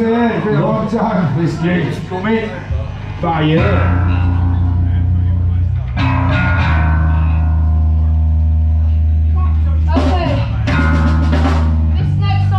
Good to be here. It's been a long time. This gig's coming. By year. Okay. This next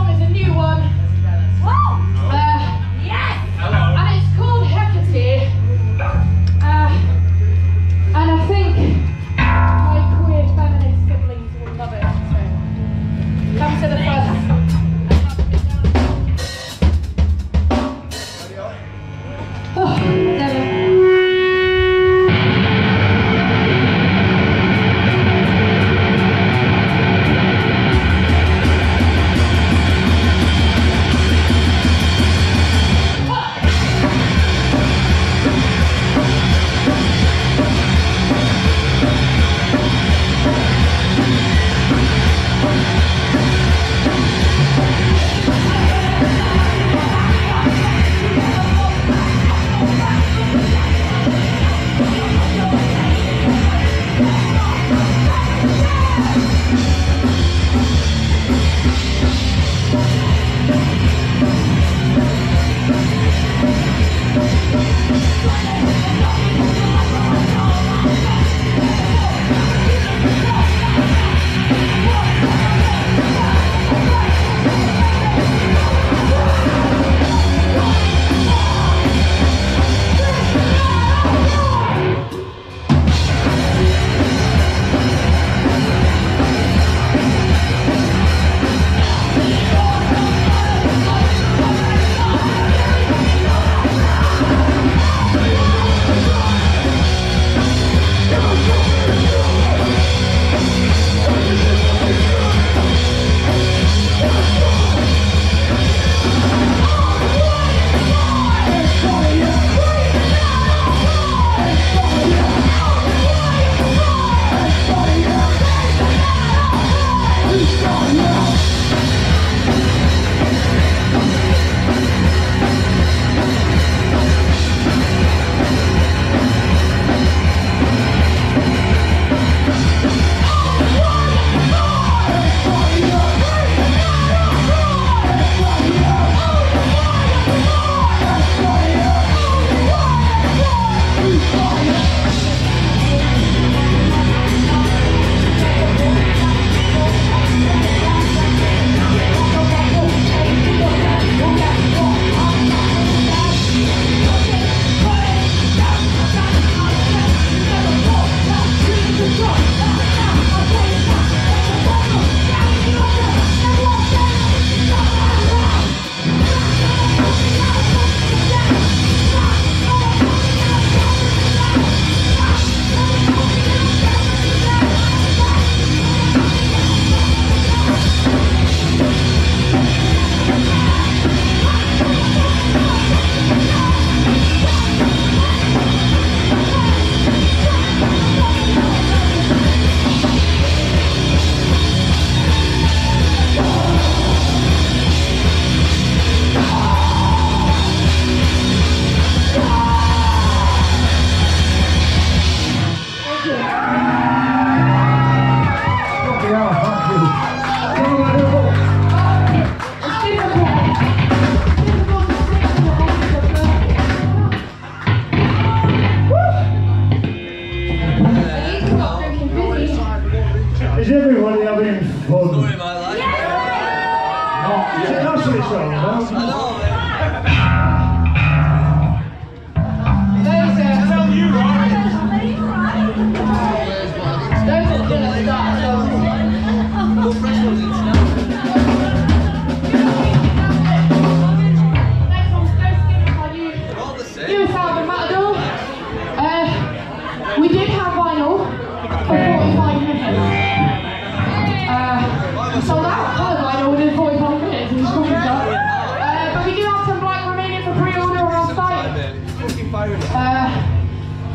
so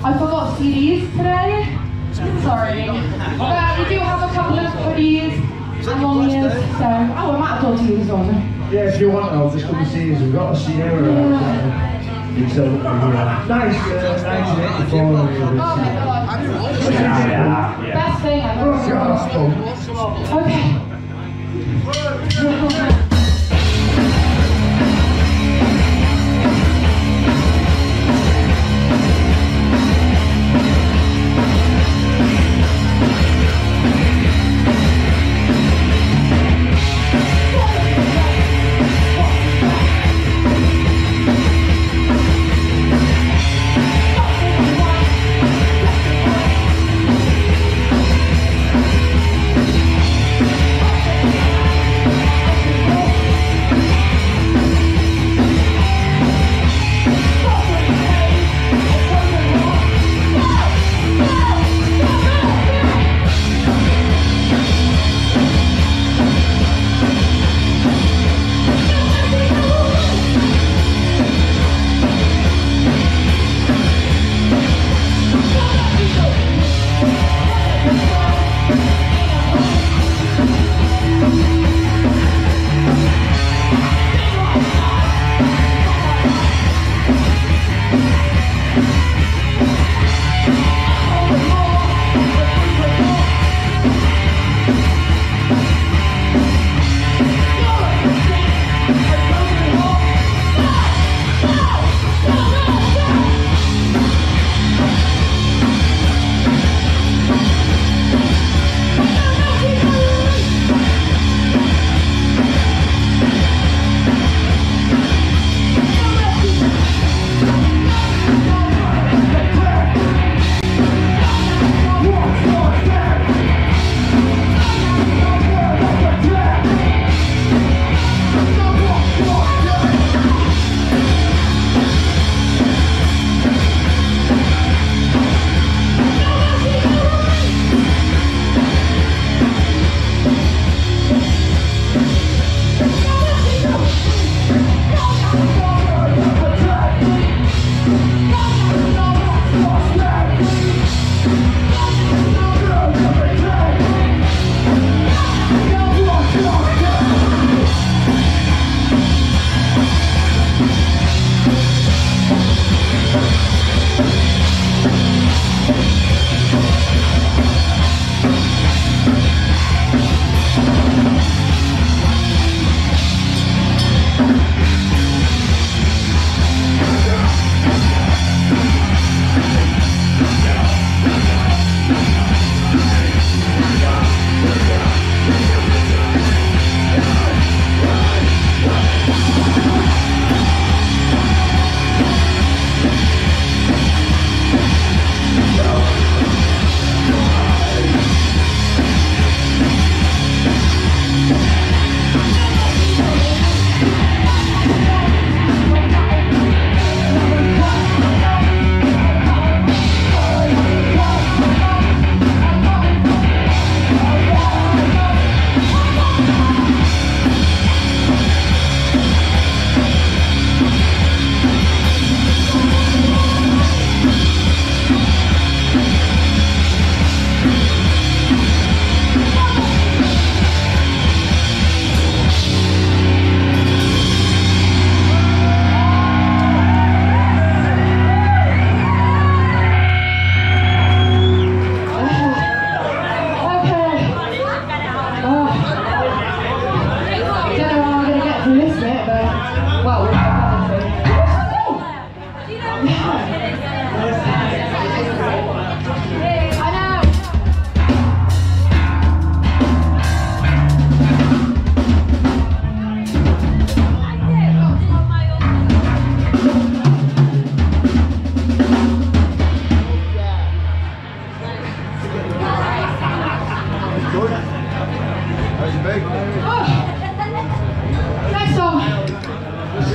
I forgot CDs today. Sorry. But we do have a couple of hoodies and long ears. So, oh, a Matador tee as well. Yeah, if you want, I'll just come and see us. We've got a Sierra. uh, You sell it over here. Nice, uh, 1984. Oh my god. Yeah, yeah. Best thing I've ever That's fun. Okay.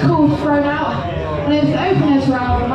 called Thrown Out, and it's the openers round